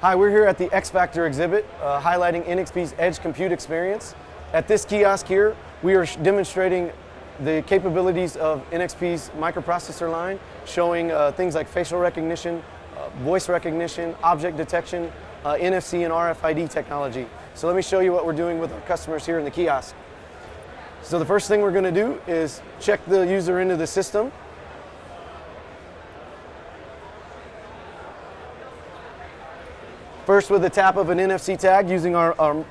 Hi, we're here at the X Factor exhibit uh, highlighting NXP's Edge Compute experience. At this kiosk here, we are demonstrating the capabilities of NXP's microprocessor line, showing uh, things like facial recognition, uh, voice recognition, object detection, uh, NFC and RFID technology. So let me show you what we're doing with our customers here in the kiosk. So the first thing we're going to do is check the user into the system. First with the tap of an NFC tag using our, our,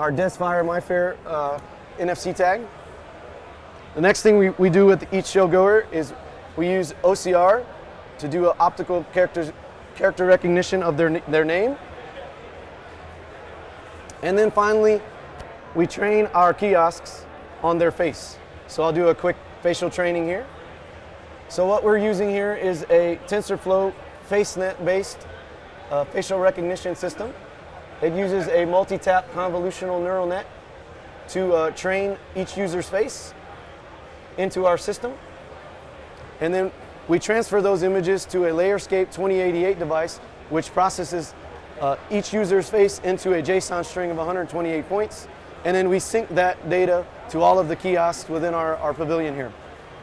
our Desfire MIFARE uh, NFC tag. The next thing we, we do with each show goer is we use OCR to do an optical character, character recognition of their, their name. And then finally, we train our kiosks on their face. So I'll do a quick facial training here. So what we're using here is a TensorFlow FaceNet based uh, facial recognition system. It uses a multi-task convolutional neural net to uh, train each user's face into our system. And then we transfer those images to a Layerscape 2088 device, which processes uh, each user's face into a JSON string of 128 points. And then we sync that data to all of the kiosks within our, our pavilion here.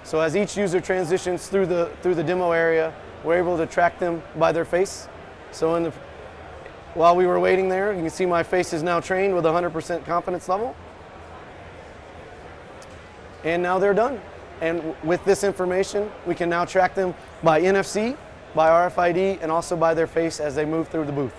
So as each user transitions through the, through the demo area, we're able to track them by their face. So in the, while we were waiting there, you can see my face is now trained with 100% confidence level. And now they're done. And with this information, we can now track them by NFC, by RFID, and also by their face as they move through the booth.